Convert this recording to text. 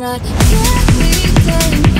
I can't be tamed.